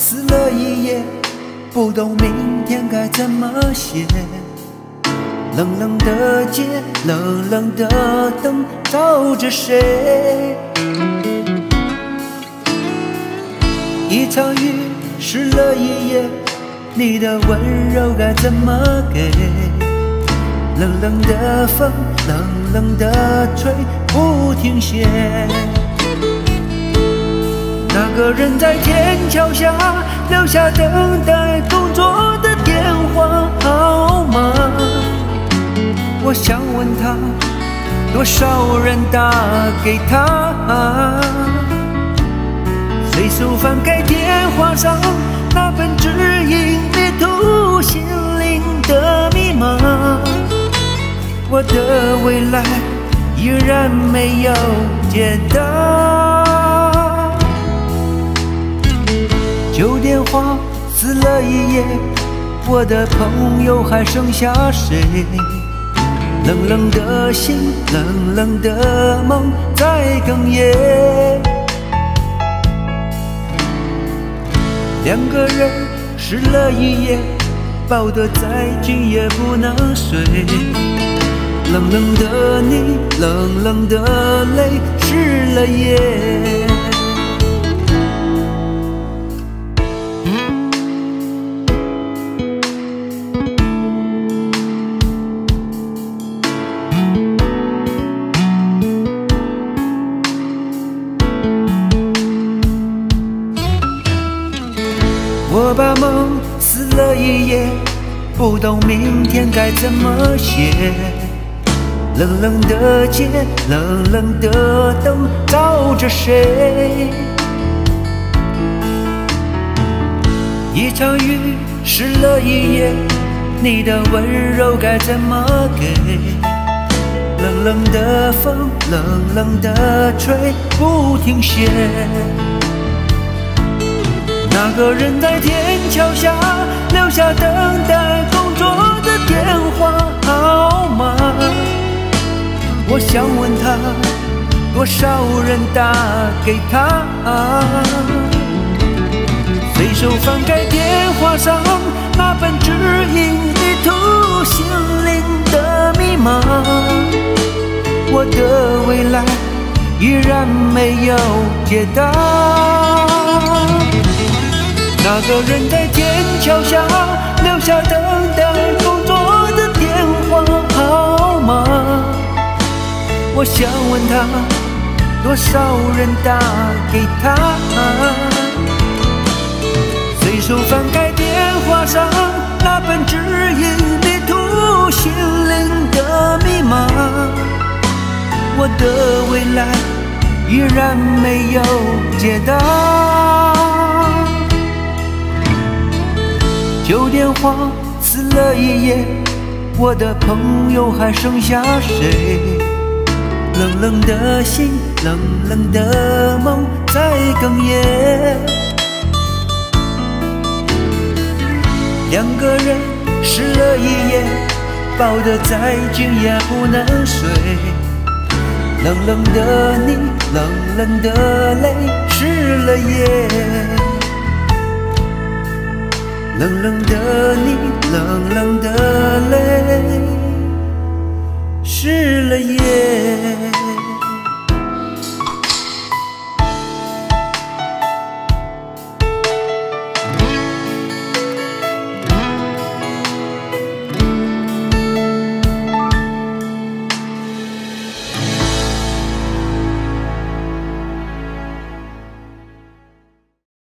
撕了一页，不懂明天该怎么写。冷冷的街，冷冷的灯，照着谁？一场雨湿了一夜，你的温柔该怎么给？冷冷的风，冷冷的吹，不停歇。那个人在天桥下留下等待工作的电话号码，我想问他，多少人打给他？随手翻开电话上那本指引迷途心灵的密码，我的未来依然没有解答。旧电话撕了一夜，我的朋友还剩下谁？冷冷的心，冷冷的梦在哽咽。两个人湿了一夜，抱得再紧也不能睡。冷冷的你，冷冷的泪，湿了夜。我把梦撕了一页，不懂明天该怎么写。冷冷的街，冷冷的灯，照着谁？一场雨湿了一夜，你的温柔该怎么给？冷冷的风，冷冷的吹，不停歇。那个人在天桥下留下等待工作的电话号码，我想问他，多少人打给他？随手翻开电话上那本指引迷途心灵的密码，我的未来依然没有解答。那个人在天桥下留下等待工作的电话号码，我想问他，多少人打给他？随手翻开电话上那本指引迷途心灵的密码，我的未来依然没有解答。电话撕了一夜，我的朋友还剩下谁？冷冷的心，冷冷的梦在哽咽。两个人湿了一夜，抱得再紧也不能睡。冷冷的你，冷冷的泪，湿了夜。冷冷的你冷冷的泪湿了夜。